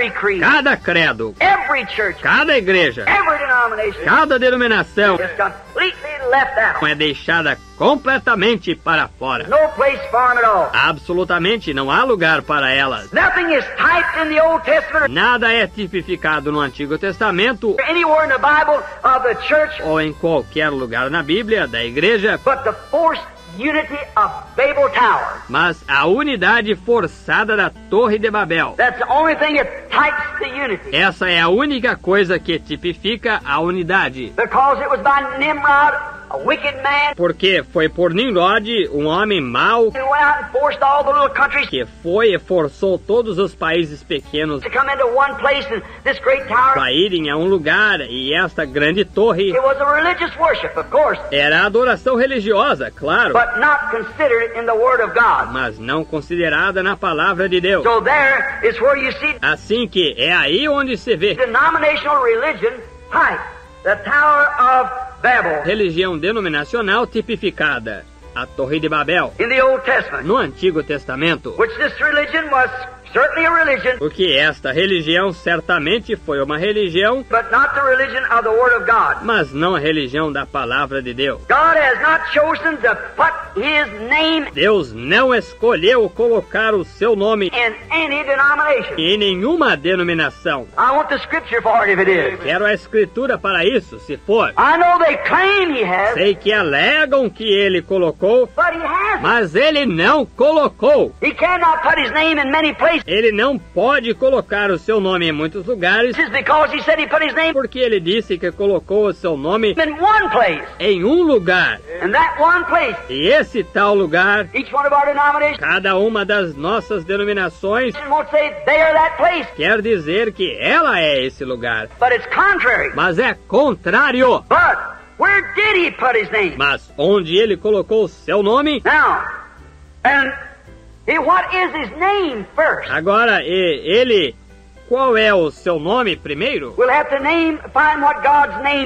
every creed, Cada credo, every church, cada igreja, every denomination cada denominação is completely left out. é deixada completamente para fora. No place for them at all. Absolutamente não há lugar para elas. Nothing is typed in the Old Testament Nada é tipificado no Antigo Testamento or anywhere in the Bible of the church ou em qualquer lugar na Bíblia da igreja, but the forced unity of Babel Tower. mas a unidade forçada da Torre de Babel. That's the only thing that types the unity. Essa é a única coisa que tipifica a unidade. Because it was by Nimrod, Porque foi por Nimrod, um homem mau, who went out and forced all the little countries que foi e forçou todos os países pequenos to come into one place and this great tower. para irem a um lugar e esta grande torre It was a religious worship, of course, era adoração religiosa, claro, but not considered in the Word of God. mas não considerada na palavra de Deus. So there is where you see Assim que é aí onde se vê denominational religion type the Tower of religião denominacional tipificada, a Torre de Babel, in the Old Testament, no Antigo Testamento. which this religion was certainly a religion, Porque esta religião certamente foi uma religião, but not the religion of the Word of God. mas não a religião da palavra de Deus. God has not chosen name Deus não escolheu colocar o seu nome in any denomination. em nenhuma denominação. I want the scripture for it if it is. Quero a escritura para isso, se for. I know they claim He has, Sei que alegam que ele colocou, but He hasn't. mas ele não colocou. He cannot put His name in many places. Ele não pode colocar o seu nome em muitos lugares, This is because He said He put His name porque ele disse que colocou o seu nome in one place. em um lugar. And that one place, E esse tal lugar, each one of our denominations cada uma das nossas denominações won't say they are that place, quer dizer que ela é esse lugar, but it's contrary. mas é contrário. But where did He put His name? Mas onde ele colocou o seu nome, Now, and what is His name first? agora e ele, qual é o seu nome primeiro? We'll name,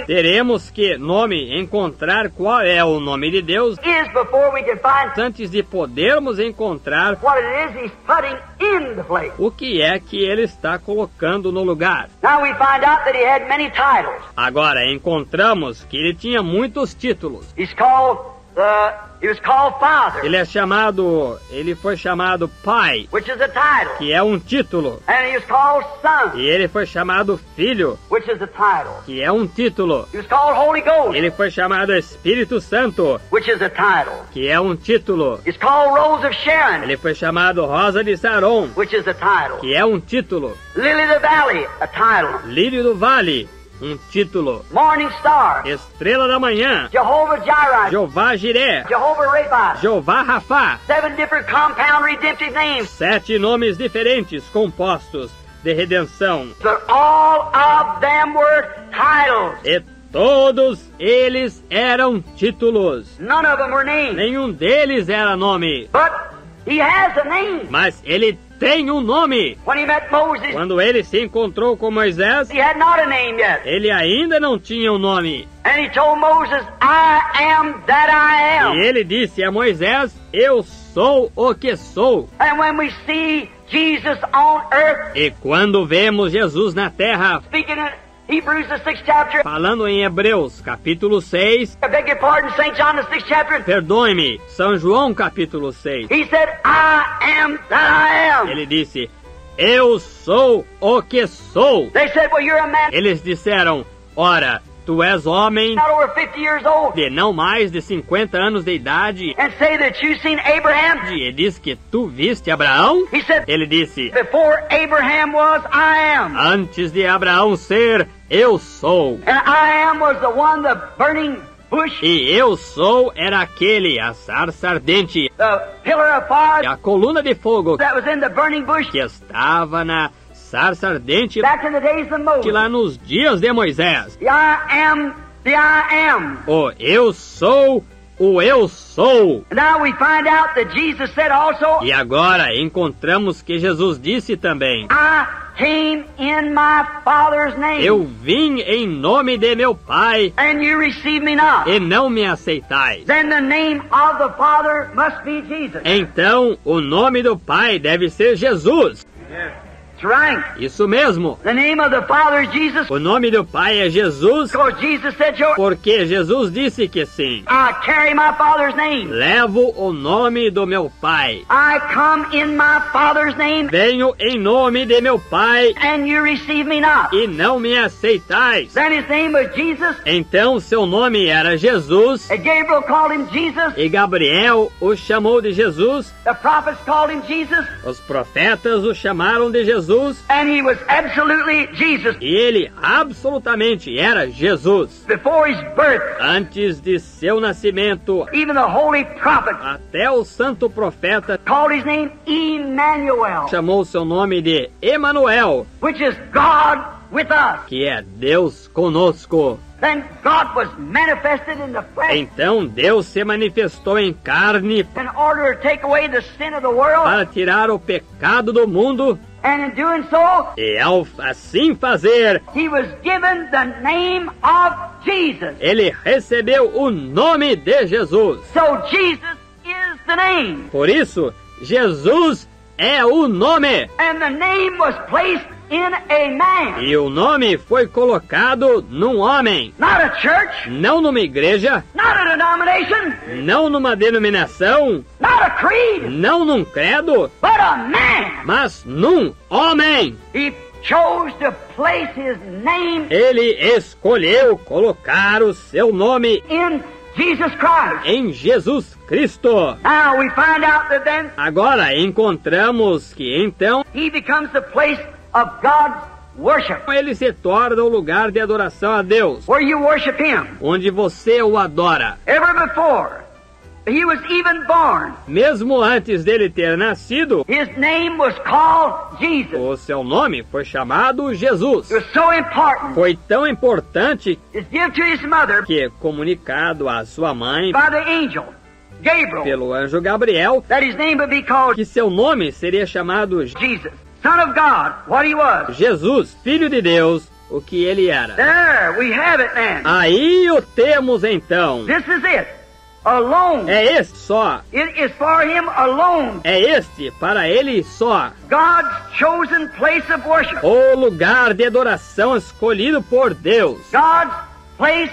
Teremos que nome encontrar qual é o nome de Deus is before we can find antes de podermos encontrar what it is He's putting in the place. o que é que ele está colocando no lugar. Now we find out that He had many titles. Agora encontramos que ele tinha muitos títulos. He's called the, He was called Father, Ele é chamado, ele foi chamado Pai, which is a title. que é um título. And He was called Son, E ele foi chamado Filho, which is a title. que é um título. He was called Holy Ghost, Ele foi chamado Espírito Santo, which is a title. que é um título. He's called Rose of Sharon, Ele foi chamado Rosa de Saron, which is a title. que é um título. Lily of the Valley, a title. Lírio do Vale, um título. Morning Star, Estrela da Manhã, Jehovah Jireh, Jeová Jiré, Jehovah Rapha. Jeová Rafá. Seven different compound redemptive names, Sete nomes diferentes compostos de redenção. but all of them were titles. E todos eles eram títulos. None of them were names. Nenhum deles era nome. But he has a name. Mas ele tem um nome. Moses, Quando ele se encontrou com Moisés, ele ainda não tinha um nome. And he told Moses, I am that I E ele disse a Moisés: Eu sou o que sou. And when we see Jesus on earth, E quando vemos Jesus na terra, falando em Hebreus, capítulo 6, I beg your pardon, St. John, the sixth chapter, perdoe-me, São João, capítulo 6, he said, I am that I am. ele disse: Eu sou o que sou. They said, well, you're a man Eles disseram: Ora, tu és homem not over 50 years old de não mais de 50 anos de idade and say that you've seen Abraham. e diz que tu viste Abraão? He said, Ele disse: before Abraham was, I am. Antes de Abraão ser, eu sou. And I am was the one, the burning bush, E eu sou era aquele, a sarça ardente, the pillar of fire a coluna de fogo that was in the burning bush que estava na sarça ardente back in the days of Moses. lá nos dias de Moisés. The I am, the I am. O eu sou, o eu sou. Now we find out that Jesus said also, E agora encontramos que Jesus disse também: I came in my Father's name, Eu vim em nome de meu Pai and you receive me not. e não me aceitais. Then the name of the Father must be Jesus. Então o nome do Pai deve ser Jesus. Isso mesmo. The name of the Father is Jesus. O nome do Pai é Jesus, porque Jesus disse que sim. I carry my Father's name. Levo o nome do meu Pai. I come in my Father's name, Venho em nome de meu Pai and you receive me not. e não me aceitais. Then his name was Jesus, Então seu nome era Jesus and Gabriel called him Jesus. e Gabriel o chamou de Jesus. The prophets called him Jesus, Os profetas o chamaram de Jesus and he was absolutely Jesus. e ele absolutamente era Jesus. Before his birth, Antes de seu nascimento, even the holy prophet até o santo profeta called his name Emmanuel, chamou seu nome de Emanuel, which is God with us. que é Deus conosco. Then God was manifested in the flesh Então Deus se manifestou em carne in order to take away the sin of the world, para tirar o pecado do mundo so, e ao assim fazer, he was given the name of Jesus. ele recebeu o nome de Jesus. So Jesus is the name, Por isso, Jesus é o nome. and the name was placed E o nome foi colocado num homem, not a church, não numa igreja, not a denomination, não numa denominação, not a creed, não num credo, but a man. mas num homem. He chose to place his name Ele escolheu colocar o seu nome in Jesus Christ. em Jesus Cristo. Now we find out that then Agora encontramos que então he becomes the place of God's worship, ele se torna o lugar de adoração a Deus, where you worship him. onde você o adora. Ever before he was even born, Mesmo antes dele ter nascido, his name was called Jesus. o seu nome foi chamado Jesus. It was so important. Foi tão importante It's given to his mother que, comunicado à sua mãe by the angel Gabriel pelo anjo Gabriel, that his name would be called que seu nome seria chamado Jesus, Son of God. What he was. Jesus, Filho de Deus, o que ele era. There we have it, man. Aí o temos então. This is it. Alone. É este só. It is for him alone. É este para ele só. God's chosen place of worship. O lugar de adoração escolhido por Deus. God's place.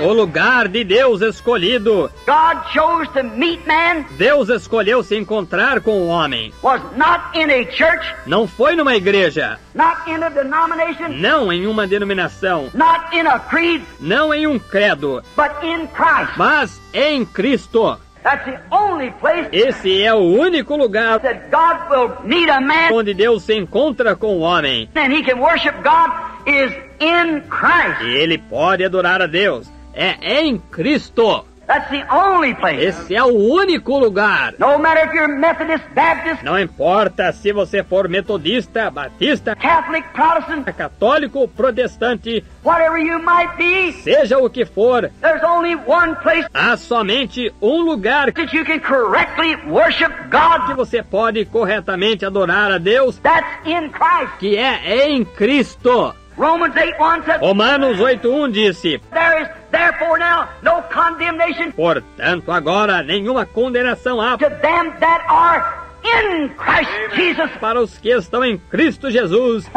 O lugar de Deus escolhido. God chose to meet man Deus escolheu se encontrar com o homem. was not in a church, Não foi numa igreja, not in a denomination, não em uma denominação, not in a creed, não em um credo, but in Christ. mas em Cristo. That's the only place Esse é o único lugar that God will meet a man onde Deus se encontra com o homem. Is in Christ. E ele pode adorar a Deus. É em Cristo. That's the only place. Esse é o único lugar. No matter if you're Methodist, Baptist, Não importa se você for metodista, batista, Catholic, Protestant, católico, protestante, whatever you might be, seja o que for, there's only one place há somente um lugar que that you can correctly worship God. você pode corretamente adorar a Deus, That's in Christ. que é em Cristo. Romans 8 1 says, Romanos 8.1 disse, There is therefore now no condemnation portanto agora nenhuma condenação há to them that are in Christ Jesus, para os que estão em Cristo Jesus,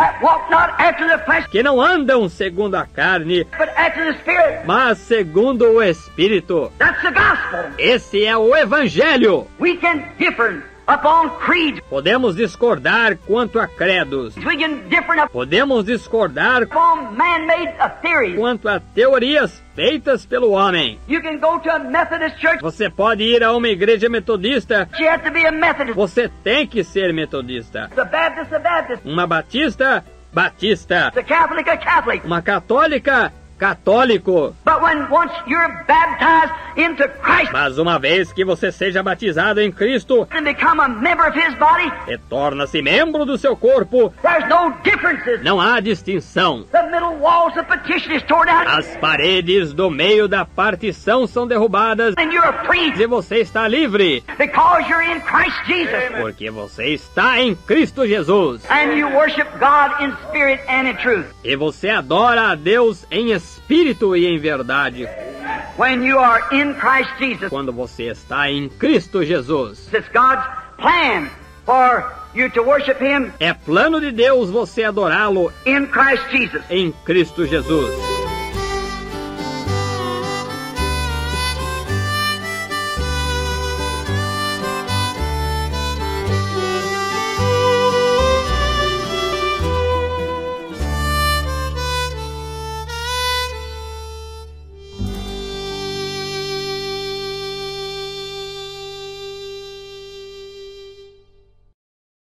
que não andam segundo a carne, mas segundo o Espírito. That's the gospel. Esse é o Evangelho. Podemos discordar quanto a credos. Podemos discordar quanto a teorias feitas pelo homem. You can go to a Methodist church. Você pode ir a uma igreja metodista. You have to be a Methodist. Você tem que ser metodista. The Baptist, a Baptist. Uma batista, batista. The Catholic, a Catholic. Uma católica, católico. But when once you're baptized into Christ Mas uma vez que você seja batizado em Cristo and become a member of His body, e torna-se membro do seu corpo, there's no differences. não há distinção. The middle walls of petition is torn out, As paredes do meio da partição são derrubadas e você está livre, because you're in Christ Jesus. porque você está em Cristo Jesus. And you worship God in spirit and in truth. E você adora a Deus em espírito e em verdade, Jesus, quando você está em Cristo Jesus. Him É plano de Deus você adorá-lo em Cristo Jesus.